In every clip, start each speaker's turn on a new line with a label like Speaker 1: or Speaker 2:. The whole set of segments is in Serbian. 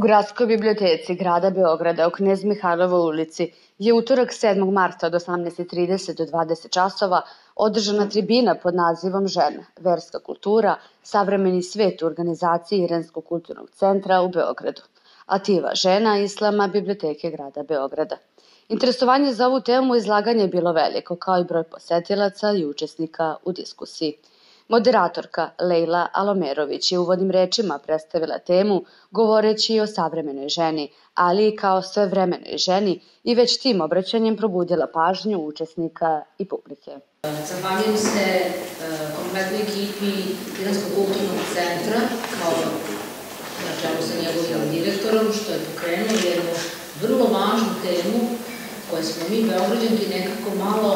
Speaker 1: U Gradskoj biblioteci grada Beograda u Knez Mihajlovoj ulici je utorak 7. marta od 18.30 do 20 časova održana tribina pod nazivom Žena, verska kultura, savremeni svet u organizaciji Iranskog kulturnog centra u Beogradu. Ativa žena Islama Biblioteke grada Beograda. Interesovanje za ovu temu izlaganja je bilo veliko, kao i broj posetilaca i učesnika u diskusiji. Moderatorka Lejla Alomerović je uvodnim rečima predstavila temu govoreći o savremenoj ženi, ali i kao svevremenoj ženi i već tim obraćanjem probudila pažnju učesnika i publike.
Speaker 2: Zahvaljujem se e, kompletnoj ekipi Iranskog kulturnog centra kao na čelu sa njegovim direktorom što je pokrenuo jednu vrlo važnu temu koju smo mi Beograđanki nekako malo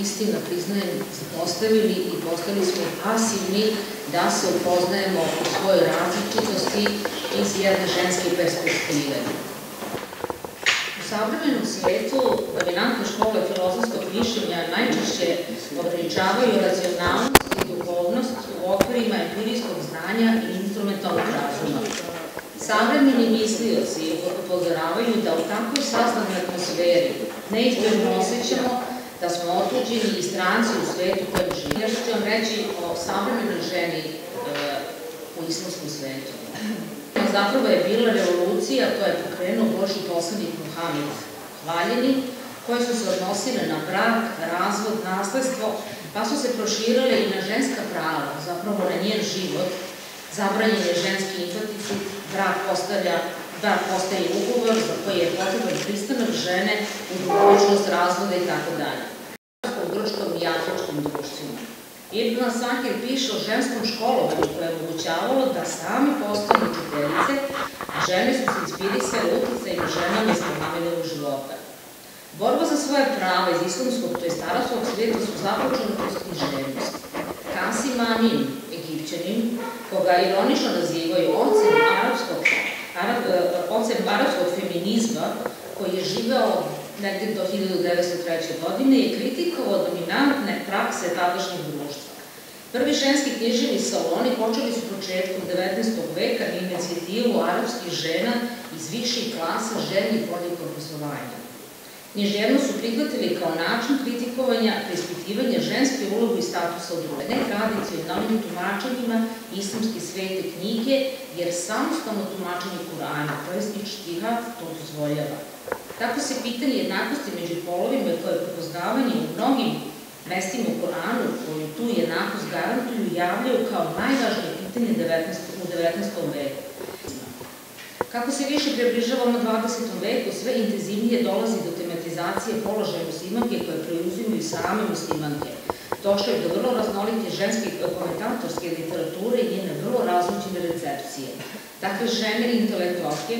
Speaker 2: istina, priznajem, zapostavili i postali smo pasivni da se upoznajemo u svojoj različitosti iz jedne ženske perspektive. U savremenom svetu dominantne škole filozofskog mišljenja najčešće ograničavaju racionalnost i duhovnost u okvirima empirijskog znanja i instrumentalnog razuma. Savremeni mislioci upozoravaju da u takvoj saznanoj atmosferi neizbježno osjećamo da smo otuđeni i stranci u svetu kojem živi. Nešto ću vam reći o savremenoj ženi e, u islamskom svetu. Zapravo je bila revolucija, to je pokrenuo Boži poslanik Muhammed Hvaljeni, koje su se odnosile na brak, razvod, nasledstvo, pa su se proširale i na ženska prava, zapravo na njen život, zabranjen je ženski infanticid, brak postavlja brak postaje ugovor za koji je potreban pristanak žene u mogućnost razvoda i tako dalje. U grčkom i afričkom društvima. Ibn Sakir piše o ženskom školovanju koje je omogućavalo da sami postanu učiteljice, a žene su se inspirisale uticajima ženama iz Mohamedovu života. Borba za svoje prava iz islamskog, to je starostvog svijeta, su započene kroz književnost. Kasim Amin, egipćanin, koga ironično nazivaju ocem arapskog e, ocem arabskog feminizma, koji je živeo negde do 1903. godine, je kritikovao dominantne prakse tadašnjeg društva. Prvi ženski književni saloni počeli su početkom 19. veka na inicijativu arapskih žena iz viših klasa ženi podlikom poslovanja. Književno su prihvatili kao način kritikovanja, preispitivanja ženske ulogu i statusa u druge, ne tradicionalnim tumačenjima islamske svete knjige, jer samostalno tumačenje Kurana, to je ištihat, to dozvoljava. Tako se pitanje jednakosti među polovima koje je prepoznavanje u mnogim mestima u Koranu, koji tu jednakost garantuju, javljaju kao najvažnije pitanje 19, u 19. veku. Kako se više približavamo 20. veku, sve intenzivnije dolazi do tematizacije položaja muslimanke koje preuzimaju same muslimanke. Došlo je do vrlo raznolike ženske komentatorske literature i njene vrlo različine recepcije. Takve žene intelektualke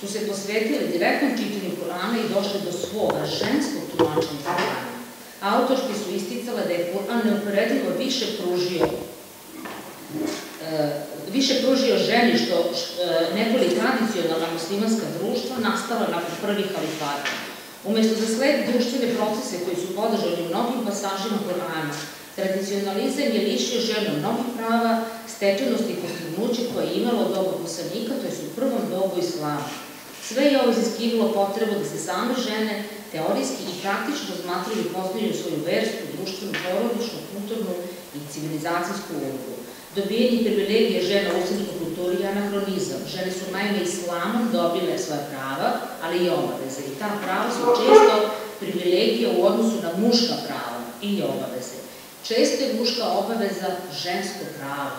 Speaker 2: su se posvetile direktnom čitanju Kurana i došle do svoga ženskog tumačenja Kurana. Autorke su isticale da je Kur'an neuporedivo više pružio e, više pružio ženi što e, nekoli tradicionalna muslimanska društva nastala nakon prvih kalifata. Umesto da sledi društvene procese koji su podržani u mnogim pasažima Korana, tradicionalizam je lišio ženu mnogih prava, stečenosti i postignuće koje je imalo doba poslanika, to je u prvom dobu islama. Sve je ovo iziskivalo potrebu da se same žene teorijski i praktično razmatraju i poznaju svoju versku, društvenu, porodičnu, kulturnu i civilizacijsku ulogu. Dobijeni privilegije žena u islamskoj kulturi je anahronizam. Žene su naime islamom dobile svoje prava, ali i obaveze. I ta prava su često privilegije u odnosu na muška prava i obaveze. Često je muška obaveza žensko pravo.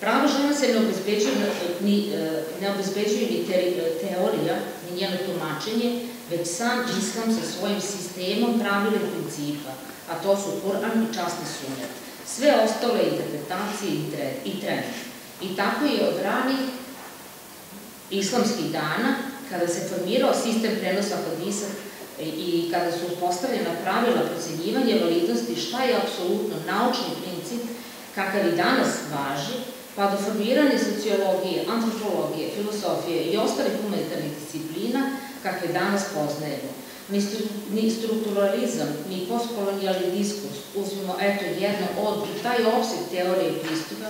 Speaker 2: Pravo žena se ne obezbeđuje ni, e, ne obezbeđuje ni teorija, ni njeno tumačenje, već sam islam sa svojim sistemom pravila i principa, a to su Kur'an i časni sunet sve ostale interpretacije i trend. I tako je od ranih islamskih dana, kada se formirao sistem prenosa hadisa i kada su postavljena pravila procenjivanja validnosti šta je apsolutno naučni princip, kakav i danas važi, pa do formiranja sociologije, antropologije, filosofije i ostalih humanitarnih disciplina, kakve danas poznajemo. Ni strukturalizam, ni postkolonijalni diskurs, uzmimo eto jedno od, taj opseg teorije pristupa,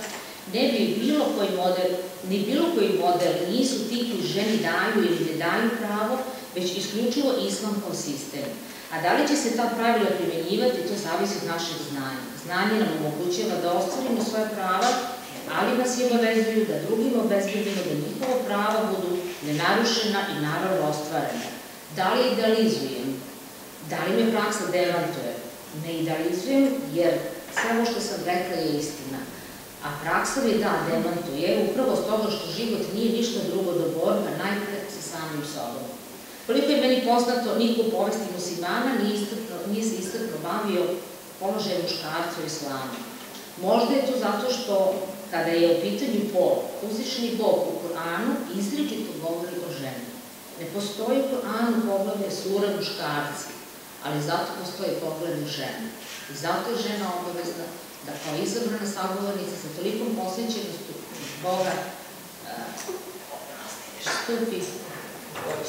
Speaker 2: ne bi bilo koji model, ni bilo koji model nisu ti koji ženi daju ili ne daju pravo, već isključivo islam kao sistem. A da li će se ta pravila primenjivati, to zavisi od našeg znanja. Znanje nam omogućava da ostvarimo svoje prava, ali nas i obavezuju da drugim obezbedimo da njihova prava budu nenarušena i naravno ostvarena. Da li idealizujem? Da li me praksa demantuje? Ne idealizujem, jer ovo što sam rekla je istina. A praksa mi da demantuje upravo s toga što život nije ništa drugo do borba najpre sa samim sobom. Koliko je meni poznato, niko u povesti muslimana nije, se istrpno bavio položaj muškarca u islamu. Možda je to zato što kada je u pitanju pol, uzvišeni Bog u Koranu izričito govori o ženi. Ne postoji u Koranu poglavlje sura muškarci, ali zato postoji poglavlje žene. I zato je žena obavezna da kao izabrana sagovornica sa tolikom posvećenostu Boga stupi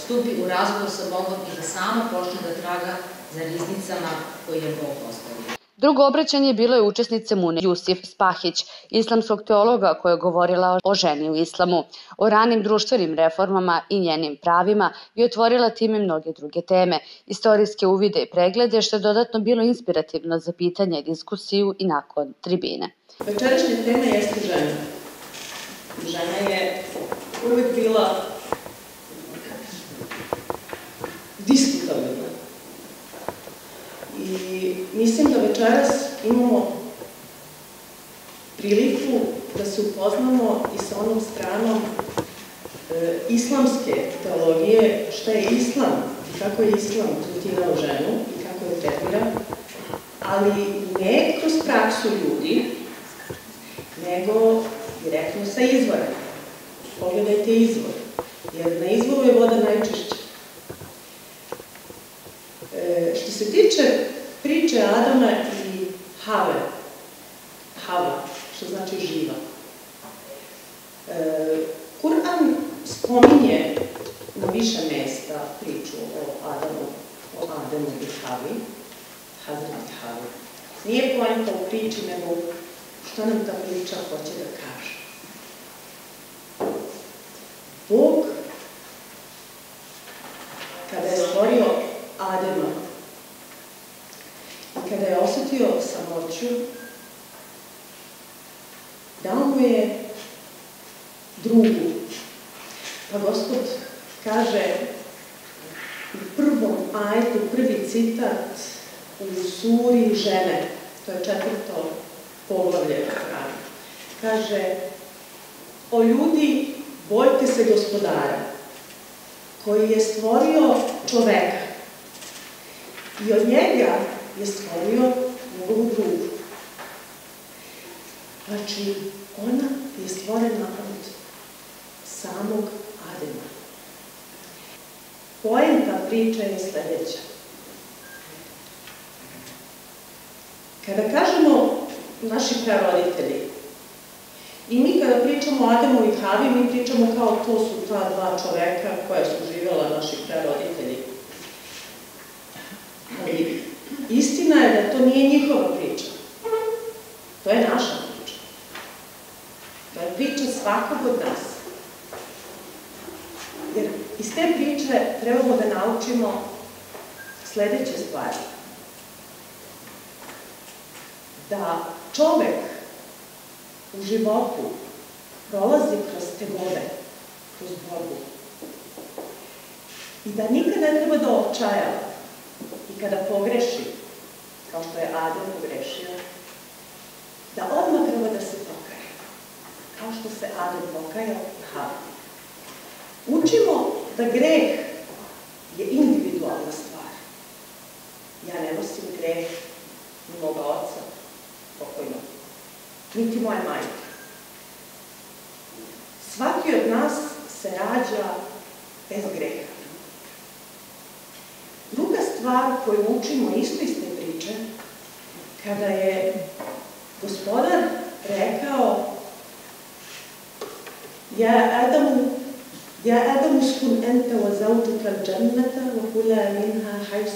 Speaker 2: stupi u razgovor sa Bogom i da sama počne da traga za riznicama koje je Bog ostavio.
Speaker 1: Drugo obraćanje bilo je učesnice Mune Jusif Spahić, islamskog teologa koja je govorila o ženi u islamu, o ranim društvenim reformama i njenim pravima i otvorila time mnoge druge teme, istorijske uvide i preglede, što je dodatno bilo inspirativno za pitanje, diskusiju i nakon tribine.
Speaker 3: Večerašnja tema jeste žena. Žena je uvek bila diskutabilna. I mislim da večeras imamo priliku da se upoznamo i sa onom stranom e, islamske teologije, šta je islam i kako je islam tretirao ženu i kako je tretira, ali ne kroz praksu ljudi, nego direktno sa izvora. Pogledajte izvor, jer na izvoru je voda najčešća. E, što se tiče Adama i Have, Hava, što znači živa, e, Kur'an spominje na više mesta priču o Adamu, o Adamu i Havi, Hazreti Havi. Nije poenta u priči, nego šta nam ta priča hoće da kaže. Bog, kada je stvorio Adema. Kada je osetio samoću, dao mu je drugu. Pa gospod kaže u prvom ajtu, prvi citat u suri žene, to je četvrto poglavlje. Kaže, o ljudi, bojte se gospodara, koji je stvorio čoveka I od njega je stvorio njegovu drugu. Znači, ona je stvorena od samog Adema. Poenta priče je sledeća. Kada kažemo naši praroditelji, i mi kada pričamo o Ademu i Havi, mi pričamo kao to su ta dva čoveka koja su živjela naši praroditelji. Istina je da to nije njihova priča. To je naša priča. To je priča svakog od nas. Jer iz te priče trebamo da naučimo sledeće stvari. Da čovek u životu prolazi kroz te vode, kroz borbu. I da nikad ne treba da očajava kada pogreši, kao što je Adem pogrešio, da odmah treba da se pokaje. Kao što se Adem pokajao i Hava. Učimo da greh je individualna stvar. Ja ne nosim greh ni moga oca, pokojno, niti moje majke. Svaki od nas se rađa bez greha stvar koju učimo isto iz te priče, kada je gospodar rekao Ja Adamu يا آدم اسكن أنت وزوجك الجنة وكلا منها حيث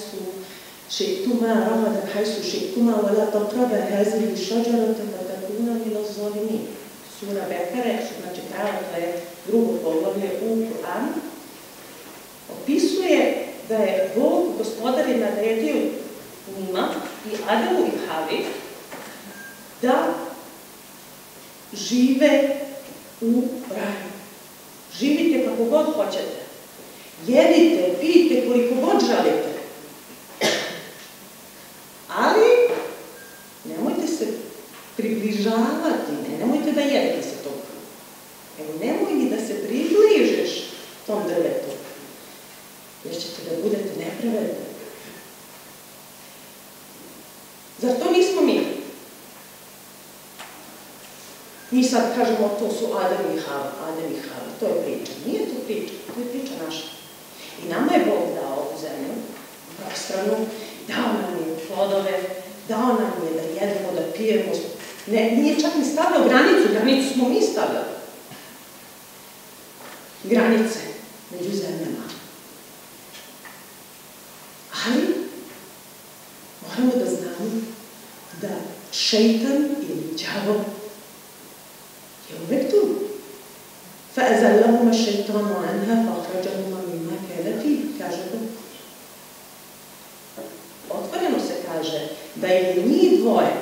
Speaker 3: شئتما رغدا حيث شئتما ولا تقربا هذه الشجرة فتكونا من الظالمين Sura Bekare, što znači krala, to je drugo poglavlje u Kur'anu, opisuje da je Bog gospodar je naredio njima i Adamu i Havi da žive u raju. Živite kako god hoćete. Jedite, pijte koliko god želite. Ali nemojte se približavati, ne, nemojte da jedete se toga. Evo, nemoj ni da se približeš tom drvetu, jer ćete da budete nepravedni. Zar to nismo mi? Mi sad kažemo to su Adam i Hava, Adam i Hava, to je priča. Nije to priča, to je priča naša. I nama je Bog dao ovu zemlju, prostranu, dao nam je plodove, dao nam je da jedemo, da pijemo. Ne, nije čak ni stavljao granicu, granicu smo mi stavljali. Granice šeitan ili đavo je uvek tu. فأزلهما الشيطان عنها فأخرجهما مما كان فيه, kaže Bog. Otvoreno se kaže da je njih dvoje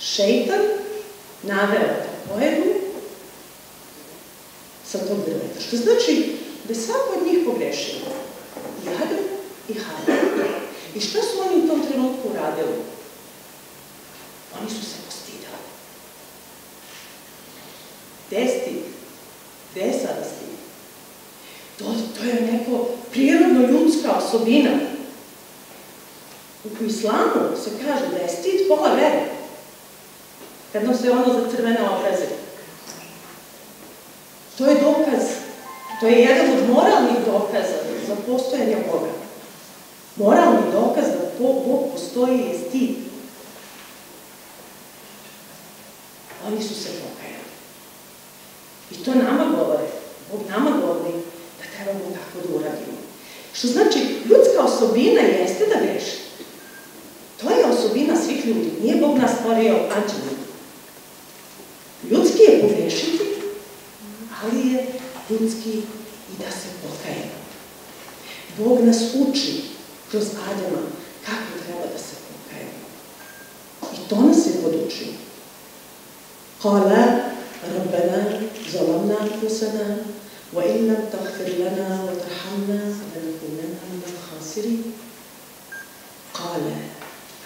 Speaker 3: šeitan naveo da pojedu sa tog drveta. Što znači da je svako od njih pogrešio. I Adam i Hava. I šta su oni u tom trenutku uradili? Oni su se postidali. Stid? Gde sada? To, je neko prirodno ljudska osobina. U islamu se kaže da je stid pola vere. Kad nam se ono za crvene obraze. To je dokaz, to je jedan od moralnih dokaza za postojanje Boga. Moralni dokaz da Bog postoji je stid. Oni su se pokajali. I to nama govore. Bog nama govori da trebamo tako da uradimo. Što znači, ljudska osobina jeste da greši. To je osobina svih ljudi. Nije Bog nas stvorio anđelima. Ljudski je pogrešiti, ali je ljudski i da se pokajemo. Bog nas uči kroz Adama kako treba da se pokajemo. I to nas je podučio. Kala ربنا ظلمنا أنفسنا وإن لم تغفر لنا وترحمنا لنكونن من الخاسرين قال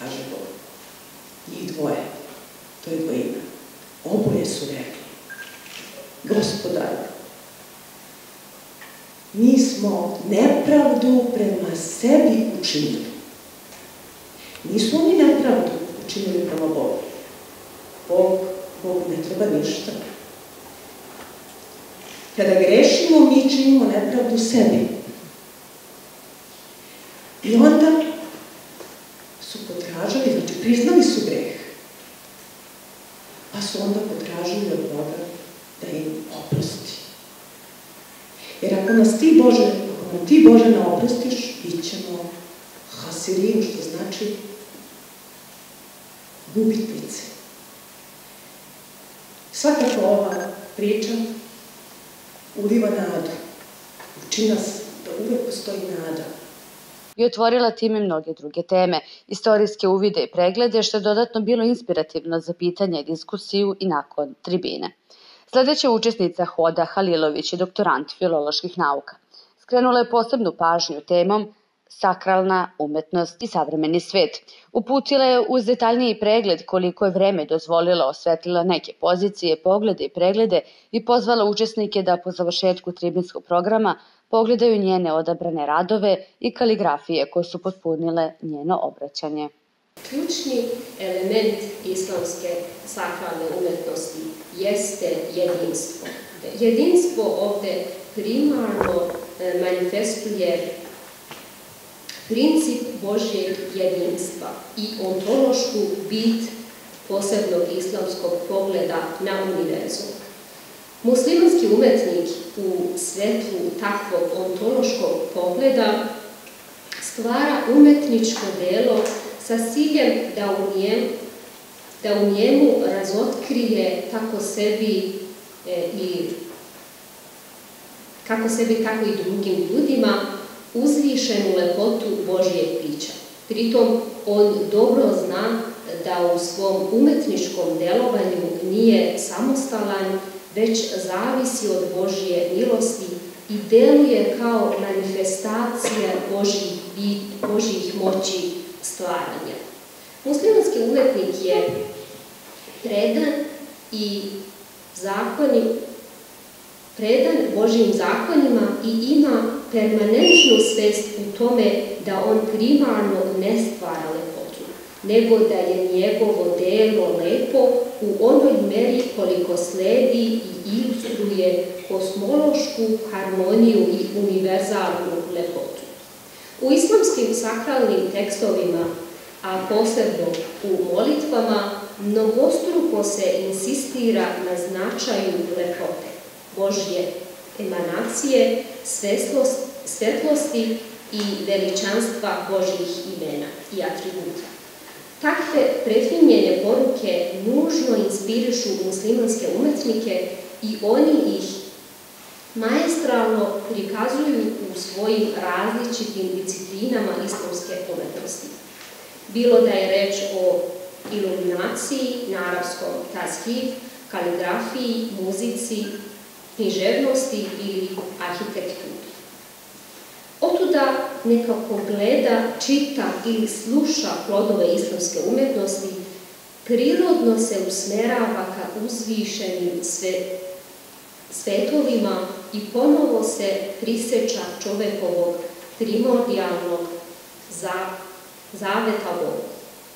Speaker 3: kaže Bog njih dvoje to je dvojina oboje su rekli gospodar mi smo nepravdu prema sebi učinili nisu oni nepravdu učinili prema Bogu Bog Bog ne treba ništa. Kada grešimo, mi činimo nepravdu sebi. I onda su potražili, znači priznali su greh. Pa su onda potražili od Boga da im oprosti. Jer ako nas ti Bože, ako nam ti Bože ne oprostiš, bit ćemo hasirin, što znači gubitnici. Svakako ova priča uliva nadu. Uči nas da uvek postoji nada.
Speaker 1: I otvorila time mnoge druge teme, istorijske uvide i preglede, što je dodatno bilo inspirativno za pitanje i diskusiju i nakon tribine. Sledeća učesnica Hoda Halilović je doktorant filoloških nauka. Skrenula je posebnu pažnju temom sakralna umetnost i savremeni svet. Uputila je uz detaljniji pregled koliko je vreme dozvolila osvetlila neke pozicije, poglede i preglede i pozvala učesnike da po završetku tribinskog programa pogledaju njene odabrane radove i kaligrafije koje su potpunile njeno obraćanje.
Speaker 4: Ključni element islamske sakralne umetnosti jeste jedinstvo. Jedinstvo ovde primarno e, manifestuje princip Božjeg jedinstva i ontološku bit posebnog islamskog pogleda na univerzum. Muslimanski umetnik u svetlu takvog ontološkog pogleda stvara umetničko delo sa ciljem da u da njemu razotkrije tako sebi e, i kako sebi, tako i drugim ljudima, uzvišenu lepotu Božijeg bića. Pritom, on dobro zna da u svom umetničkom delovanju nije samostalan, već zavisi od Božije milosti i deluje kao manifestacija Božih, moći stvaranja. Muslimanski umetnik je predan i zakoni, predan Božijim zakonima i ima permanentnu svest u tome da on primarno ne stvara lepotu, nego da je njegovo delo lepo u onoj meri koliko sledi i ilustruje kosmološku harmoniju i univerzalnu lepotu. U islamskim sakralnim tekstovima, a posebno u molitvama, mnogostruko se insistira na značaju lepote, Božje emanacije, svetlost, svetlosti i veličanstva Božjih imena i atributa. Takve prefinjene poruke nužno inspirišu muslimanske umetnike i oni ih maestralno prikazuju u svojim različitim disciplinama islamske umetnosti. Bilo da je reč o iluminaciji na arapskom kaligrafiji, muzici, književnosti ili arhitekturi. Otuda nekako gleda, čita ili sluša plodove islamske umetnosti, prirodno se usmerava ka uzvišenim sve, svetovima i ponovo se prisjeća čovekovog primordijalnog za, zaveta Bogu.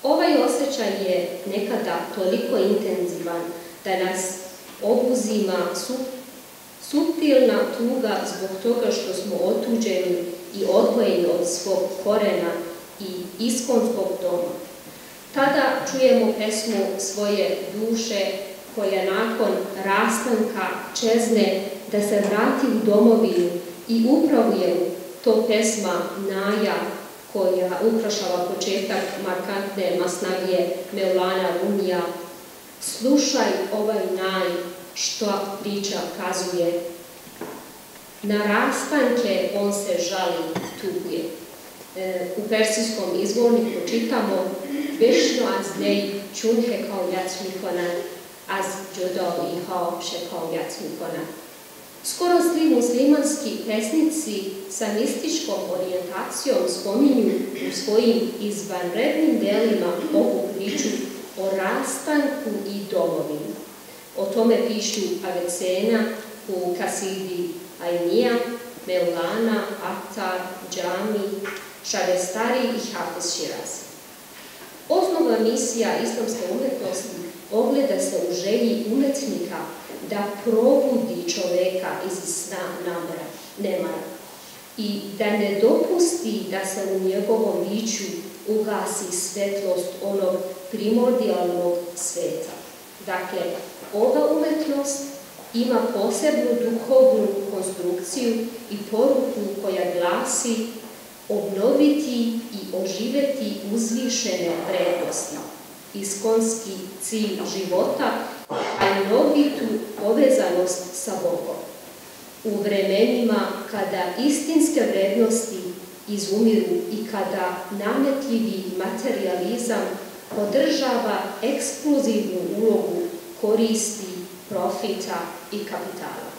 Speaker 4: Ovaj osjećaj je nekada toliko intenzivan da nas obuzima su, subtilna tuga zbog toga što smo otuđeni i odvojeni od svog korena i iskonskog doma. Tada čujemo pesmu svoje duše koja nakon rastanka čezne da se vrati u domovinu i upravo je to pesma Naja koja ukrašava početak markantne masnavije Meulana Rumija. Slušaj ovaj naj što priča kazuje. Na rastanke on se žali, tuguje. E, u persijskom izvorniku čitamo Višno az nej čunhe kao jac mikona, az džudo i hao še kao jac mikona. Skoro svi muslimanski pesnici sa mističkom orijentacijom spominju u svojim izvanrednim delima ovu priču o rastanku i domovini. O tome pišu Avecena u Kasidi Ajnija, Mevlana, Atar, Džami, Šavestari i Hafiz Širaz. Osnova misija islamske umetnosti ogleda se u želji umetnika da probudi čoveka iz sna namera, nemara i da ne dopusti da se u njegovom biću ugasi svetlost onog primordijalnog sveta. Dakle, ova umetnost ima posebnu duhovnu konstrukciju i poruku koja glasi obnoviti i oživeti uzvišene vrednosti, iskonski cilj života, a i novitu povezanost sa Bogom. U vremenima kada istinske vrednosti izumiru i kada nametljivi materializam podržava ekskluzivnu ulogu koristi, profita i kapitala.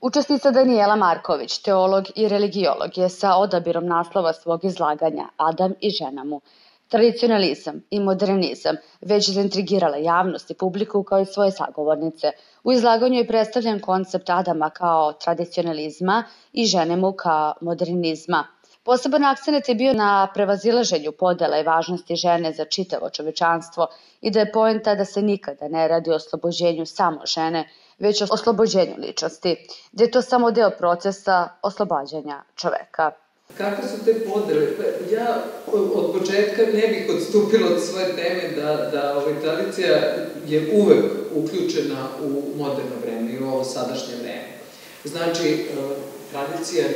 Speaker 1: Učesnica Danijela Marković, teolog i religiolog, je sa odabirom naslova svog izlaganja Adam i žena mu tradicionalizam i modernizam već zaintrigirala javnost i publiku kao i svoje sagovornice. U izlaganju je predstavljen koncept Adama kao tradicionalizma i žene mu kao modernizma. Poseban akcent je bio na prevazilaženju podela i važnosti žene za čitavo čovečanstvo i da je poenta da se nikada ne radi o oslobođenju samo žene, već o oslobođenju ličnosti, da je to samo deo procesa oslobađanja čoveka.
Speaker 5: Kako su te podele? Pa ja od početka ne bih odstupila od svoje teme da, da ovaj, tradicija je uvek uključena u moderno vreme i u ovo sadašnje vreme. Znači, e, tradicija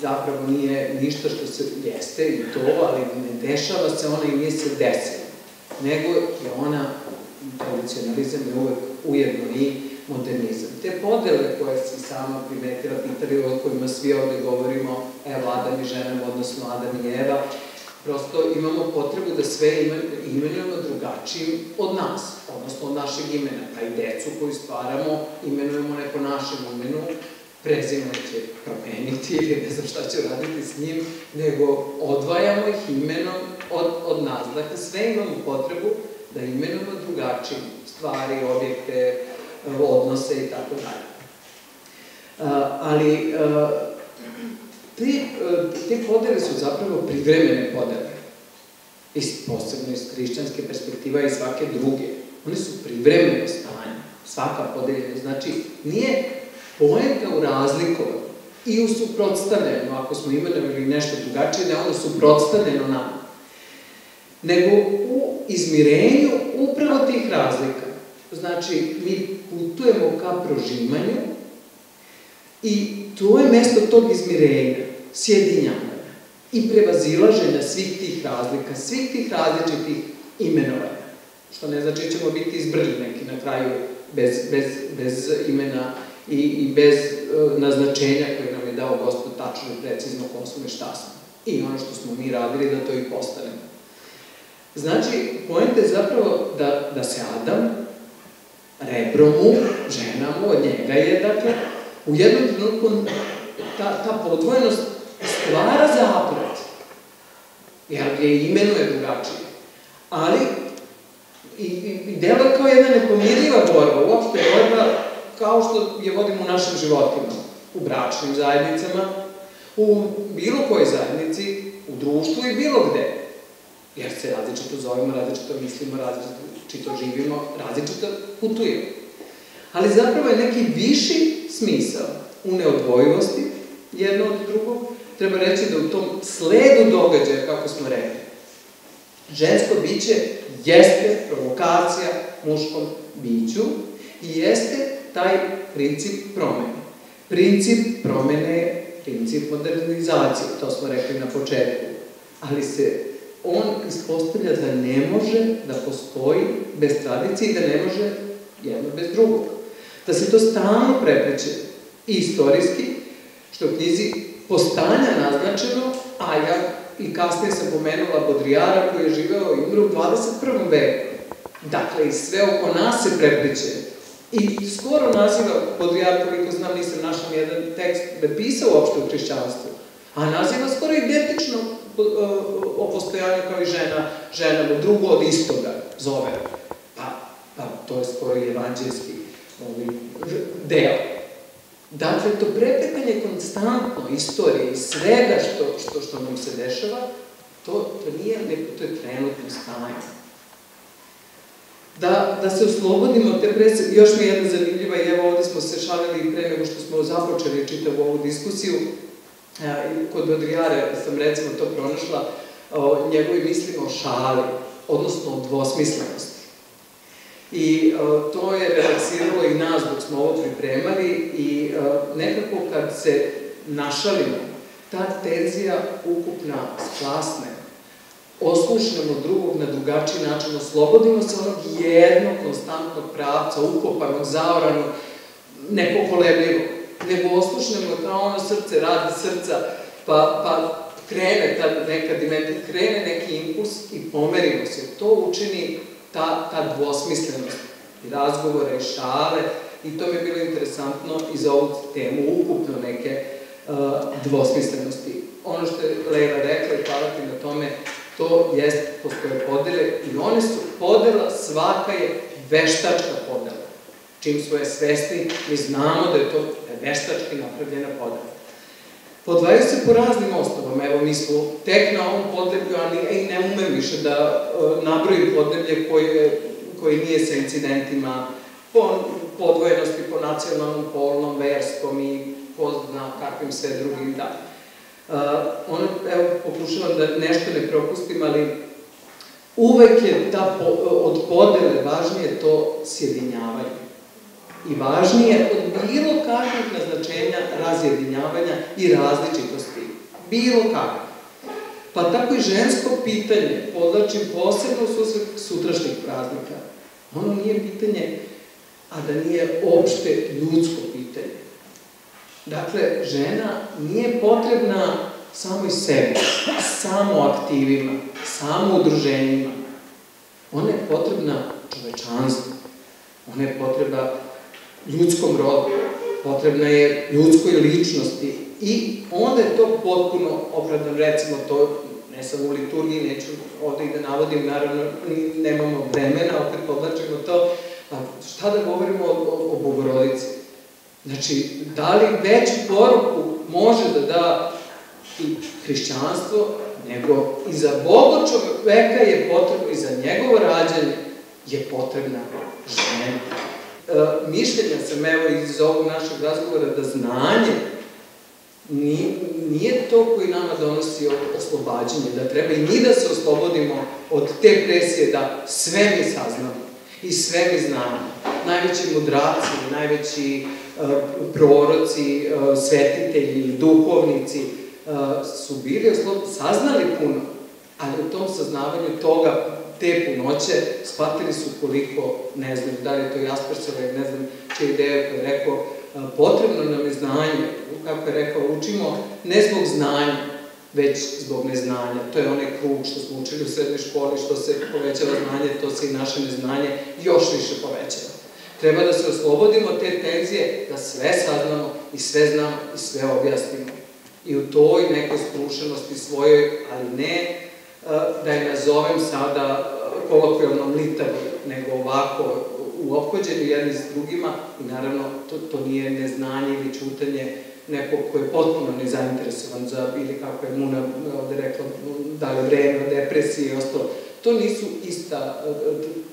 Speaker 5: zapravo nije ništa što se jeste i to, ali ne dešava se ona i nije se desila. Nego je ona, tradicionalizam je uvek ujedno i modernizam. Te podele koje si sama primetila, pitali o kojima svi ovde govorimo, evo Adam i žena, odnosno Adam i Eva, prosto imamo potrebu da sve imenujemo drugačijim od nas, odnosno od našeg imena, pa i decu koju stvaramo imenujemo ne po našem imenu, prezime će promeniti ili ne znam šta će raditi s njim, nego odvajamo ih imenom od, od nas. Dakle, sve imamo potrebu da imenujemo drugačijim stvari, objekte, odnose i tako dalje. Ali te, te podele su zapravo privremene podele. Iz, posebno iz hrišćanske perspektiva i svake druge. One su privremeno stanje. Svaka podeljenja. Znači, nije poenta u razlikovanju i u suprotstavljanju, ako smo imenovali nešto drugačije, da je ono suprotstavljeno nama. Nego u izmirenju upravo tih razlika. Znači, mi putujemo ka prožimanju i to je mesto tog izmirenja, sjedinjavanja i prevazilaženja svih tih razlika, svih tih različitih imenovanja. Što ne znači da ćemo biti izbrži neki na kraju bez, bez, bez imena i, i bez uh, naznačenja koje nam je dao Gospod tačno i precizno ko smo i šta smo. I ono što smo mi radili da to i postanemo. Znači, pojenta je zapravo da, da se Adam, rebro mu, žena mu, od njega je, dakle, u jednom trenutku ta, ta podvojenost stvara zaplet, jer je imenuje drugačije. Ali, i, i, i kao jedna nepomirljiva borba, uopšte borba kao što je vodimo u našim životima, u bračnim zajednicama, u bilo kojoj zajednici, u društvu i bilo gde. Jer se različito zovemo, različito mislimo, različito živimo, različito putujemo. Ali zapravo je neki viši smisao u neodvojivosti jedno od drugog. Treba reći da u tom sledu događaja, kako smo rekli, žensko biće jeste provokacija muškom biću i jeste taj princip promene. Princip promene je princip modernizacije, to smo rekli na početku. Ali se on ispostavlja da ne može da postoji bez tradicije i da ne može jedno bez drugog. Da se to stalno prepreće i istorijski, što u knjizi postanja naznačeno, a ja i kasnije sam pomenula Bodrijara koji je živeo i umro u 21. veku. Dakle, i sve oko nas se prepliče. I skoro naziva Bodrijar, koliko znam, nisam našla jedan tekst da je pisao uopšte u hrišćanstvu, a naziva skoro identično o postojanju kao i žena, žena, drugo od istoga zove. Pa, pa to je skoro i evanđelski ovaj, deo. Dakle, to prepetanje konstantno istorije i svega što, što, što nam se dešava, to, to nije neko, to je trenutno stanje. Da, da se oslobodimo te prese, još mi je jedna zanimljiva i evo ovde smo se šalili pre nego što smo započeli čitavu ovu diskusiju, kod Odrijare sam recimo to pronašla, o njegovi mislima o šali, odnosno o dvosmislenosti. I o, to je relaksiralo i nas dok smo ovo pripremali i o, nekako kad se našalimo, ta tenzija ukupna splasne, oslušnemo drugog na drugačiji način, oslobodimo se onog jednog konstantnog pravca, ukopanog, zaoranog, nepokolebljivog nego oslušnemo kao ono srce, radi srca, pa, pa krene ta neka dimenzija, krene neki impuls i pomerimo se. To učini ta, ta dvosmislenost i razgovore, i šale, i to mi je bilo interesantno i za ovu temu, ukupno neke uh, dvosmislenosti. Ono što je Lejla rekla i hvala ti na tome, to jest, postoje podele i one su podela, svaka je veštačka podela. Čim svoje svesti, mi znamo da je to veštački napravljena podela. Podvaju se po raznim osnovama. Evo, mi smo tek na ovom podneblju, ali ej, ne umem više da uh, nabrojim podneblje koje, koji nije sa incidentima po podvojenosti, po nacionalnom, polnom, verskom i ko zna kakvim sve drugim dalje. Ono, evo, pokušavam da nešto ne propustim, ali uvek je ta od podele važnije to sjedinjavanje i važnije od bilo kakvih naznačenja razjedinjavanja i različitosti. Bilo kakvih. Pa tako i žensko pitanje, podlačim posebno u sutrašnjih praznika, ono nije pitanje a da nije opšte ljudsko pitanje. Dakle, žena nije potrebna samo i sebi, samo aktivima, samo udruženjima. Ona je potrebna čovečanstvu, ona je potreba ljudskom rodu, potrebna je ljudskoj ličnosti i onda je to potpuno opravdan, recimo to ne samo u liturgiji, neću ovde i da navodim, naravno nemamo vremena, opet podlačimo to, šta da govorimo o Bogorodici? Znači, da li veću poruku može da da i hrišćanstvo, nego i za Boga čoveka je potrebno, i za njegovo rađanje je potrebna žena. E, mišljenja sam evo iz ovog našeg razgovora da znanje nije, nije to koji nama donosi oslobađanje, da treba i mi da se oslobodimo od te presije da sve mi saznamo i sve mi znamo. Najveći mudraci, najveći proroci, uh, svetitelji, duhovnici uh, su bili oslobodni, saznali puno, ali u tom saznavanju toga te punoće shvatili su koliko, ne znam, da li je to Jaspersova, ne znam čija ideja koja je rekao, potrebno nam je znanje, kako je rekao, učimo ne zbog znanja, već zbog neznanja. To je onaj krug što smo učili u srednjoj školi, što se povećava znanje, to se i naše neznanje još više povećava. Treba da se oslobodimo te tenzije, da sve saznamo i sve znamo i sve objasnimo. I u toj nekoj skrušenosti svojoj, ali ne da je nazovem sada kolokvijalnom litavi, nego ovako u ophođenju jedni s drugima i naravno to, to nije neznanje ili čutanje nekog ko je potpuno nezainteresovan za, ili kako je Muna ovde rekla, da li vreme, depresije i ostalo. To nisu ista,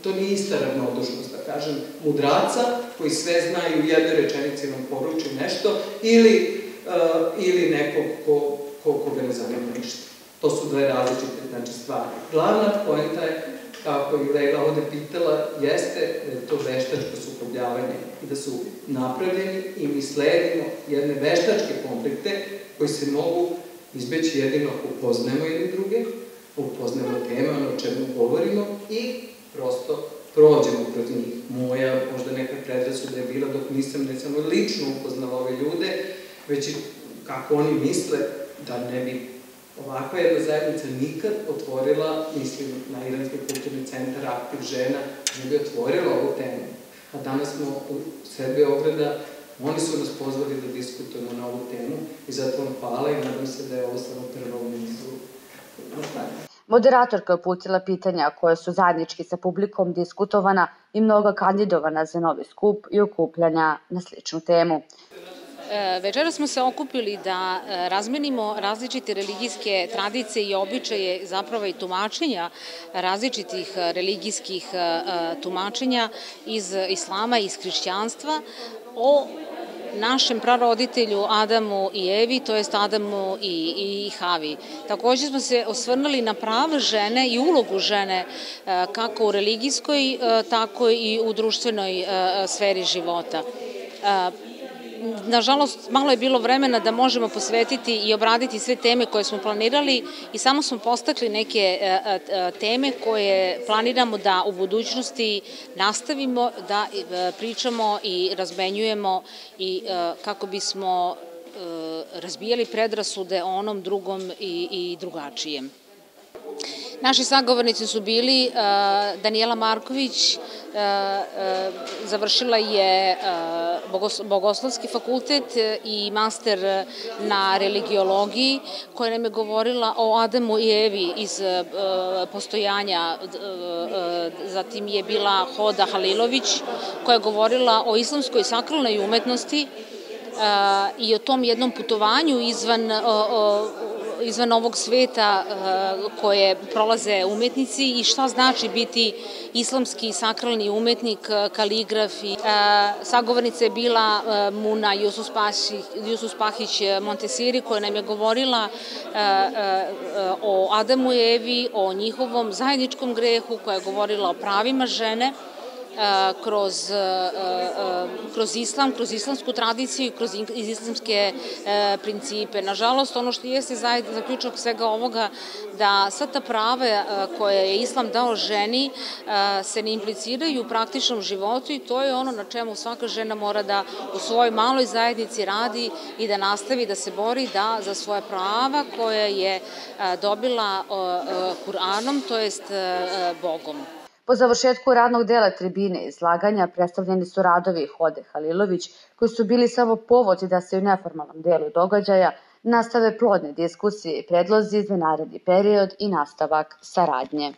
Speaker 5: to nije ista ravnodušnost, da kažem, mudraca koji sve zna i u jednoj rečenici vam poruči nešto ili, uh, ili nekog ko, ko, koga ne zanima ništa. To su dve različite znači, stvari. Glavna pojenta je kako je Leila ovde pitala, jeste da je to veštačko sukobljavanje i da su napravljeni i mi sledimo jedne veštačke konflikte koji se mogu izbeći jedino ako upoznajemo jedni druge, upoznajemo teme, ono o čemu govorimo i prosto prođemo kroz njih. Moja možda neka predrasuda je bila dok nisam ne samo lično upoznala ove ljude, već i kako oni misle da ne bi ovakva jedna zajednica nikad otvorila, mislim na Iranski kulturni centar Aktiv žena, ne bi otvorila ovu temu. A danas smo u sred Beograda, oni su nas pozvali da diskutujemo na ovu temu i zato vam hvala i nadam se da je ovo samo prvo u nizu.
Speaker 1: Moderatorka je uputila pitanja koje su zajednički sa publikom diskutovana i mnoga kandidovana za novi skup i okupljanja na sličnu temu.
Speaker 2: E, večera smo se okupili da e, razmenimo različite religijske tradicije i običaje, zapravo i tumačenja različitih religijskih e, tumačenja iz islama i iz hrišćanstva o našem praroditelju Adamu i Evi, to jest Adamu i, i Havi. Takođe smo se osvrnuli na prava žene i ulogu žene kako u religijskoj, tako i u društvenoj sferi života nažalost, malo je bilo vremena da možemo posvetiti i obraditi sve teme koje smo planirali i samo smo postakli neke e, e, teme koje planiramo da u budućnosti nastavimo da e, pričamo i razmenjujemo i kako bismo razbijali predrasude onom drugom i, i drugačijem. Naši sagovornici su bili uh, Daniela Marković, uh, uh, završila je Bogoslovski fakultet i master na religiologiji, koja nam je govorila o Adamu i Evi iz postojanja. Zatim je bila Hoda Halilović, koja je govorila o islamskoj sakralnoj umetnosti i o tom jednom putovanju izvan izvan ovog sveta eh, koje prolaze umetnici i šta znači biti islamski sakralni umetnik, eh, kaligraf i eh, sagovornica je bila Muna Jusus, Pahić, Montesiri koja nam je govorila o Adamu i Evi, o njihovom zajedničkom grehu, koja je govorila o pravima žene, kroz, kroz islam, kroz islamsku tradiciju, kroz islamske principe. Nažalost, ono što jeste zaključak svega ovoga, da sva ta prava koje je islam dao ženi se ne impliciraju u praktičnom životu i to je ono na čemu svaka žena mora da u svojoj maloj zajednici radi i da nastavi da se bori da za svoje prava koje je dobila Kur'anom, to jest Bogom.
Speaker 1: Po završetku radnog dela tribine izlaganja predstavljeni su radovi Hode Halilović, koji su bili samo povod da se u neformalnom delu događaja nastave plodne diskusije i predlozi za naredni period i nastavak saradnje.